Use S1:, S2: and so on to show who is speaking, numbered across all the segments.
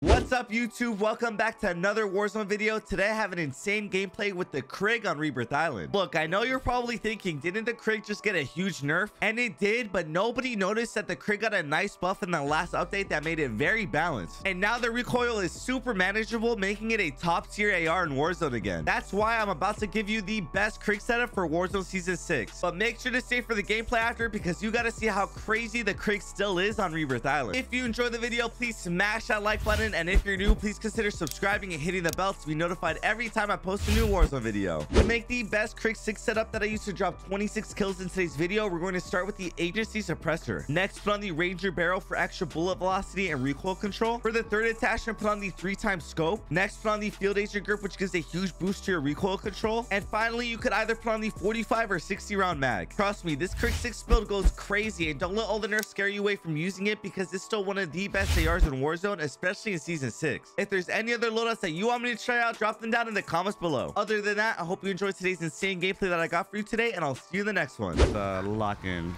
S1: What's up YouTube? Welcome back to another Warzone video. Today I have an insane gameplay with the Krig on Rebirth Island. Look, I know you're probably thinking, didn't the Krig just get a huge nerf? And it did, but nobody noticed that the Krig got a nice buff in the last update that made it very balanced. And now the recoil is super manageable, making it a top tier AR in Warzone again. That's why I'm about to give you the best Krig setup for Warzone Season 6. But make sure to stay for the gameplay after because you gotta see how crazy the Krig still is on Rebirth Island. If you enjoyed the video, please smash that like button and if you're new please consider subscribing and hitting the bell to be notified every time i post a new warzone video. To make the best Krig 6 setup that i used to drop 26 kills in today's video we're going to start with the agency suppressor. Next put on the ranger barrel for extra bullet velocity and recoil control. For the third attachment put on the three times scope. Next put on the field agent grip which gives a huge boost to your recoil control. And finally you could either put on the 45 or 60 round mag. Trust me this Krig 6 build goes crazy and don't let all the nerfs scare you away from using it because it's still one of the best ars in warzone especially in season six. If there's any other loadouts that you want me to try out, drop them down in the comments below. Other than that, I hope you enjoyed today's insane gameplay that I got for you today, and I'll see you in the next one. The lock in.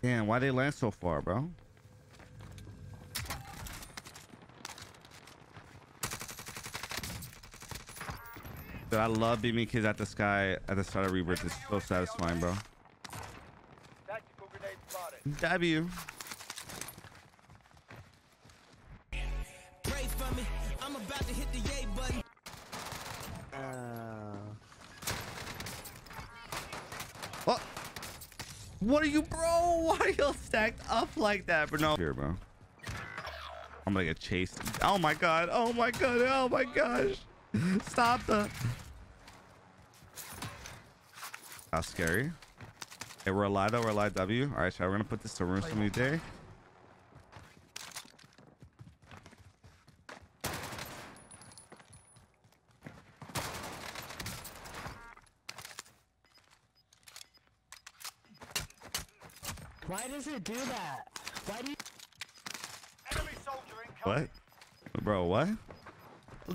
S1: Damn, why they land so far, bro? Dude, I love beaming kids at the sky at the start of Rebirth. It's so satisfying, bro. W. What? Uh. Oh. What are you, bro? Why are you stacked up like that, bro? No. Here, bro. I'm gonna get chased. Oh my god. Oh my god. Oh my gosh. Stop the. How scary. Okay, we're alive though. We're alive W. All right, so we're gonna put this to room some new day.
S2: Why does it do that? Why do you...
S1: What? Bro, what?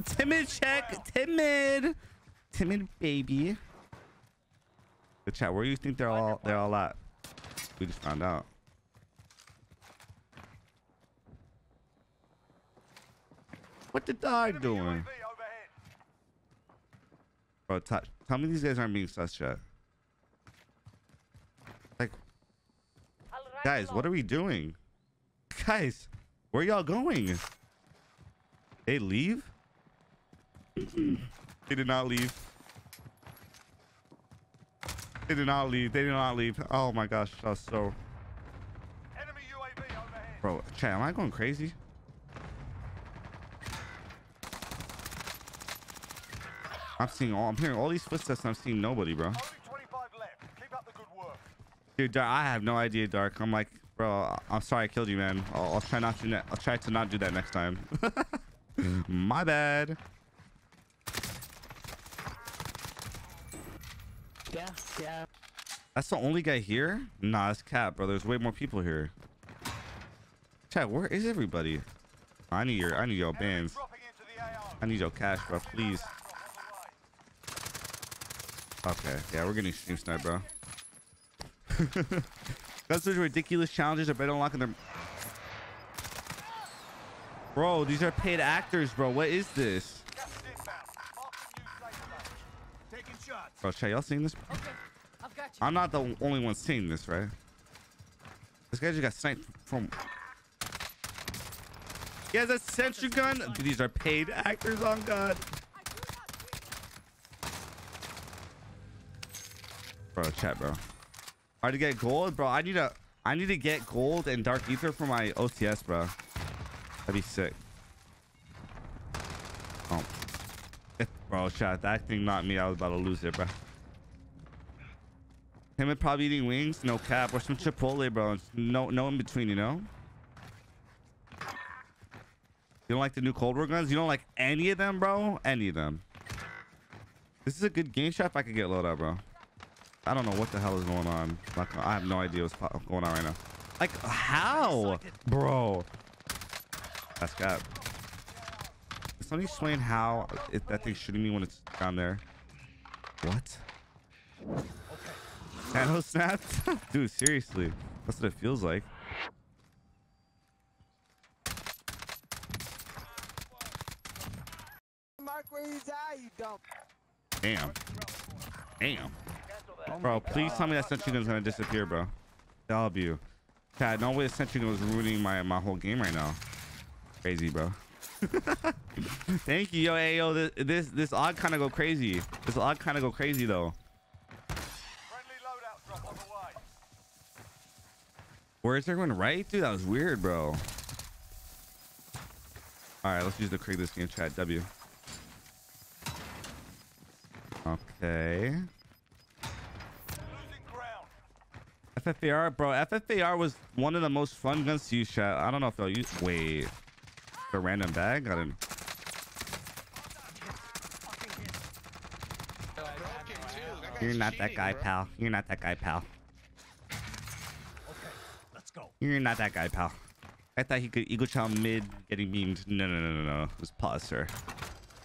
S1: Timid check. Timid. Timid baby. The chat. Where do you think they're all they're all at? We just found out. What the dog doing? Bro, tell me these guys aren't being sus yet. Like, guys, what are we doing? Guys, where y'all going? They leave? Mm. they did not leave. They did not leave. They did not leave. Oh my gosh, that was so. Bro, chat, am I going crazy? I'm seeing all. I'm hearing all these footsteps, and I'm seeing nobody, bro. Dude, I have no idea, Dark. I'm like, bro, I'm sorry I killed you, man. I'll, I'll try not to. I'll try to not do that next time. My bad.
S2: Yeah.
S1: That's the only guy here? Nah, it's Cap, bro. There's way more people here. Chat, where is everybody? I need your I need your bands. I need your cash, bro. Please. Okay, yeah, we're getting stream snipe, bro. That's those ridiculous challenges are better unlocking them. Bro, these are paid actors, bro. What is this? Bro, chat, y'all seen this?
S2: Okay, I've got you.
S1: I'm not the only one seeing this, right? This guy just got sniped from. He has a sentry gun. These are paid actors on God. Bro, chat, bro. Hard to get gold, bro. I need to. I need to get gold and dark ether for my OTS, bro. That'd be sick. Oh. Bro, chat, that thing not me. I was about to lose it, bro. Him and probably eating wings, no cap, or some Chipotle, bro. No, no in between, you know. You don't like the new Cold War guns? You don't like any of them, bro? Any of them? This is a good game shot if I could get loaded, bro. I don't know what the hell is going on. Like, I have no idea what's going on right now. Like, how, bro? That's cap. somebody explain how it, that thing's shooting me when it's down there? What? Nano snaps? Dude, seriously. That's what it feels like.
S2: Mark where he's at, you dumb.
S1: Damn. Damn. Bro, please tell me that sentry gun's gonna disappear, bro. You. Chad, no way the sentry gun was ruining my, my whole game right now. Crazy, bro. Thank you, yo, hey, yo. This this, this odd kind of go crazy. This odd kind of go crazy though.
S3: Friendly loadout drop on the way.
S1: Where is everyone right, dude? That was weird, bro. All right, let's use the this game chat. W. Okay. FFAR, bro. FFAR was one of the most fun guns to use, chat. I don't know if they'll use. Wait. A random bag? I him. You're not that guy, pal. You're not that guy, pal. You're not that guy, pal. I thought he could Eagle Chow mid getting beamed. No, no, no, no, no. Just pause, sir.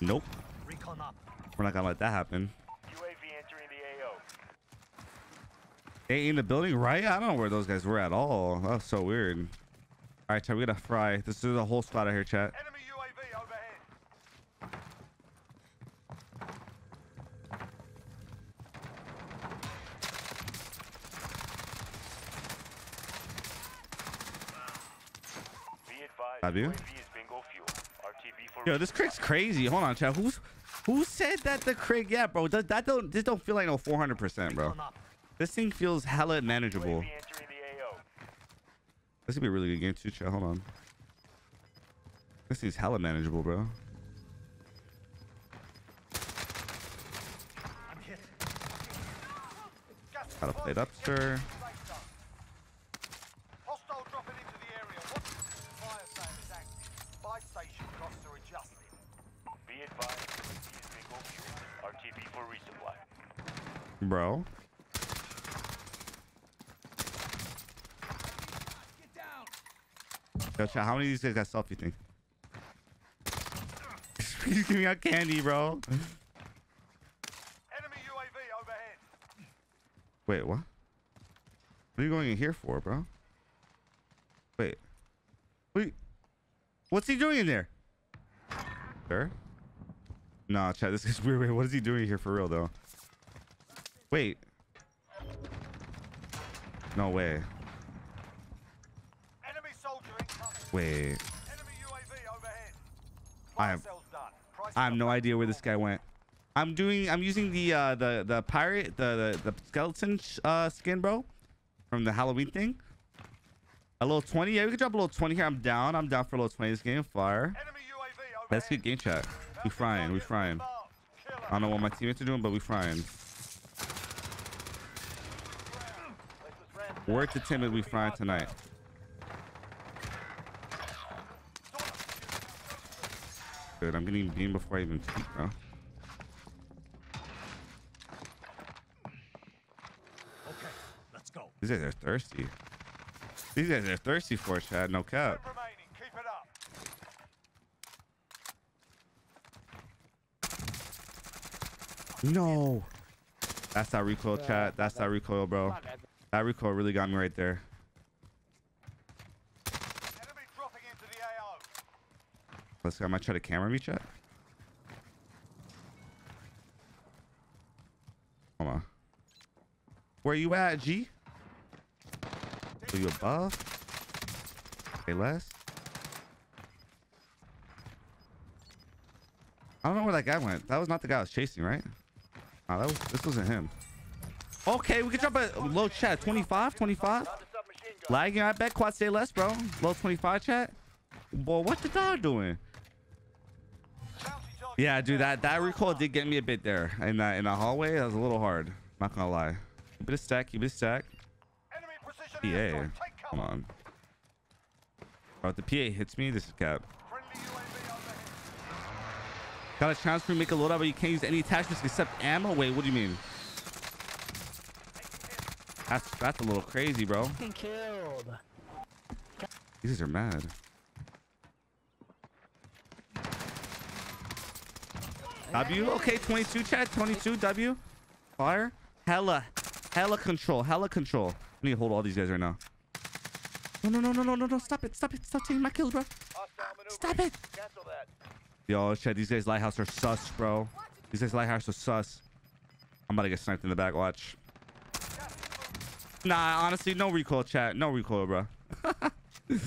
S1: Nope.
S3: Recon up.
S1: We're not gonna let that happen.
S3: UAV entering the AO.
S1: They in the building, right? I don't know where those guys were at all. That's so weird. All right, chat. We gotta fry. This is a whole squad out here, chat.
S3: For
S1: Yo, this Krig's crazy. Hold on, chat. Who's who said that the Krig? Yeah, bro. That, that don't this don't feel like no 400%, bro. This thing feels hella manageable.
S3: UAV entering the
S1: This could be a really good game too, chat. Hold on. This thing's hella manageable, bro.
S3: I'm hit. Gas
S1: Gotta play it up, sir. Bro. Yo, chat, how many of these guys got self, you think? He's giving out candy, bro.
S3: Enemy UAV overhead.
S1: Wait, what? What are you going in here for, bro? Wait. Wait. What's he doing in there? Sir? Nah, chat, this is weird. Wait, what is he doing here for real, though? Wait. No way.
S3: Enemy soldier incoming.
S1: Wait.
S3: Enemy UAV overhead.
S1: I have-. I have no idea where this guy went. I'm doing. I'm using the uh, the the pirate the the, the skeleton sh- uh, skin, bro, from the Halloween thing. A little twenty. Yeah, we could drop a little twenty here. I'm down. I'm down for a little twenty this game. Fire.
S3: Enemy UAV overhead.
S1: That's good game chat. We frying. We frying. I don't know what my teammates are doing, but we frying. Word to Timid, we frying tonight. Good, I'm getting beamed before I even peek, bro.
S3: Okay, let's go.
S1: These guys are thirsty. These guys are thirsty for it, Chad. No cap.
S3: Five remaining. Keep it up.
S1: No. That's that recoil, chat. That's that recoil, bro. That recoil really got me right there.
S3: Enemy dropping into the AO.
S1: Let's go. I might try to camera me, chat. Hold on. Where you at, G? Are you above? Say less? I don't know where that guy went. That was not the guy I was chasing, right? Oh, that was this wasn't him. Okay, we can drop a low chat. 25, 25. Lagging, I bet. Quad say less, bro. Low 25 chat. Boy, what the dog doing? Yeah, dude, that that recoil did get me a bit there in that in the hallway. That was a little hard. Not gonna lie. Keep it a stack. Keep it a stack. PA. Come on. Bro, if the PA hits me, this is cap. Got a chance for to make a loadout, but you can't use any attachments except ammo. Wait, what do you mean? That's that's a little crazy, bro.
S2: Killed.
S1: These guys are mad. W. Okay, 22 chat. 22 W. Fire. Hella. Hella control. Hella control. I need to hold all these guys right now. No, no, no, no, no, no, no. Stop it. Stop it. Stop taking my kills, bro. Stop it. Yo, chat. These guys lighthouse are sus, bro. These guys lighthouse are sus. I'm about to get sniped in the back. Watch. Nah, honestly, no recoil, chat. No recoil, bro.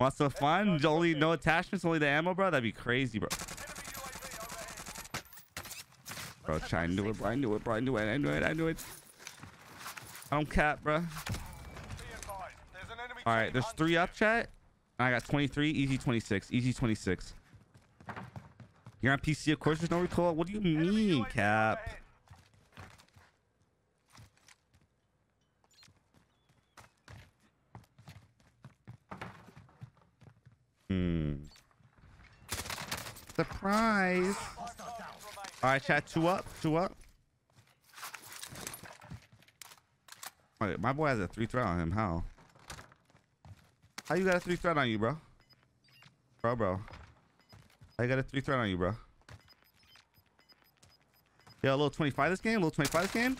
S1: Want some fun? Only no attachments, only the ammo, bro. That'd be crazy, bro.
S3: Enemy UAV overhead.
S1: Bro, chat, I knew it, bro. I knew it, bro. I knew it. I knew it. I knew it. I don't cap, bro.
S3: Be advised. There's an enemy
S1: All right, there's three up, chat. I got 23, easy 26, easy 26. You're on PC, of course. There's no recoil. What do you mean, cap? Hmm. Surprise. All right, chat. Two up, two up. Wait, my boy has a three threat on him. How? How you got a three threat on you, bro? Bro, bro. I got a three threat on you, bro? Yeah, a little 25 this game, a little 25 this game.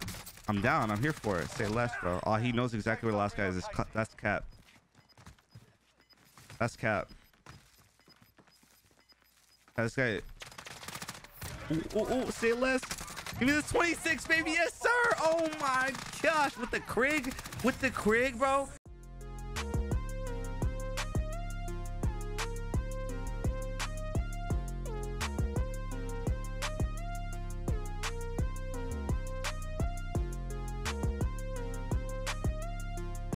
S1: I'm down. I'm here for it. Say less, bro. Oh, he knows exactly where the last guy is. That's cap. That's cap. This guy. Ooh, ooh, ooh, say less. Give me this 26, baby. Yes, sir. Oh my gosh. With the Krig. With the Krig, bro.